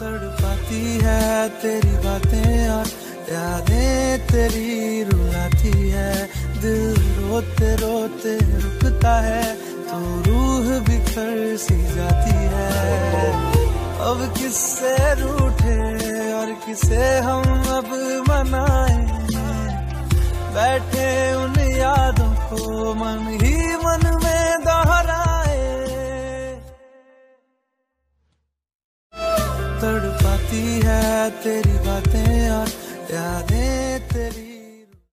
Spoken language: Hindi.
तड़पाती है तेरी बातें और यादें तेरी रुलाती है। दिल रोते रोते रुकता है तो रूह बिखर सी जाती है। अब किससे रूठे और किसे हम अब मनाए? बैठे उन यादों को मन ही तड़ पाती है तेरी बातें और यादें तेरी।